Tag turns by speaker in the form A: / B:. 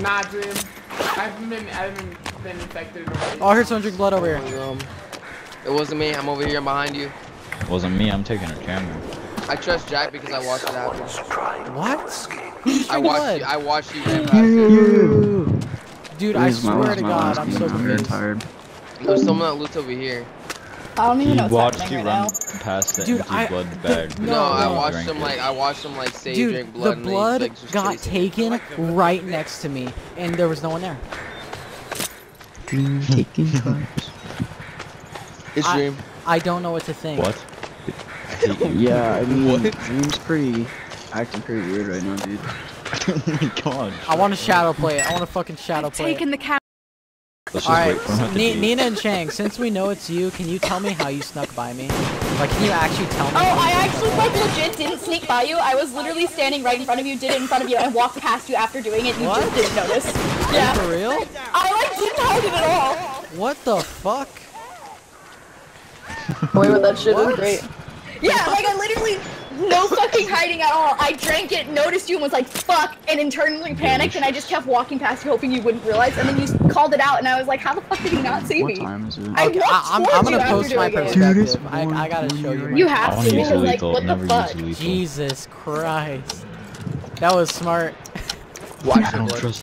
A: Nah, Dream. I haven't been, I haven't been infected already.
B: Oh, I heard someone drink blood over here.
C: Um, it wasn't me. I'm over here behind you.
D: It wasn't me, I'm taking her camera.
C: I trust Jack because I watched it happen.
B: What? Who just
C: I watched you. I watched you run past it.
B: Dude, I
E: Please, my
B: swear to God, I'm so
E: I'm
B: confused.
E: tired.
C: There's someone that looks over here.
F: I don't even
D: He
F: know what's
D: watched
F: happening
D: you
F: right
D: run
F: now.
D: Past the
B: Dude,
D: empty
B: I-
D: blood
B: the-
D: bag.
B: No,
C: No, I watched him
D: it.
C: like I watched him like say
B: Dude,
C: drink blood.
B: the
C: and then
B: blood
C: like,
B: got
C: chasing.
B: taken right next to me, and there was no one there.
E: Dream taking times.
C: It's
B: I-
C: Dream.
B: I don't know what to think.
D: What?
E: Yeah, I mean,
D: What?
E: Dream's pretty, acting pretty weird right now, dude.
D: oh my god.
B: I want to shadow play it. I want to fucking shadow play it.
F: Taking the cat.
D: Let's just
B: Alright,
D: wait for him at the
B: Ni-
D: gate.
B: Nina and Chang, since we know it's you, can you tell me how you snuck by me? Like, can you actually tell me?
F: Oh, I actually like legit didn't sneak by you. I was literally standing right in front of you, did it in front of you, and walked past you after doing it. You
B: What?
F: just didn't notice.
B: Are
F: Yeah.
B: for real?
F: I like didn't hide it at all.
B: What the fuck?
F: Wait, with that shit
B: What?
F: is great. Yeah, like I literally no fucking hiding at all. I drank it, noticed you, and was like, "Fuck!" and internally panicked, and I just kept walking past you, hoping you wouldn't realize. And then you called it out, and I was like, "How the fuck did you not see
E: What
F: me?"
E: time is it?
F: I
B: Okay,
F: walked
B: I, am I'm gonna post my
F: doing it.
E: Dude,
B: perspective. I, I gotta show you.
F: You have
D: wanna
F: to
D: use
F: because like,
D: lethal,
F: what the fuck?
B: Jesus Christ. That was smart.
C: Watch
E: I don't trust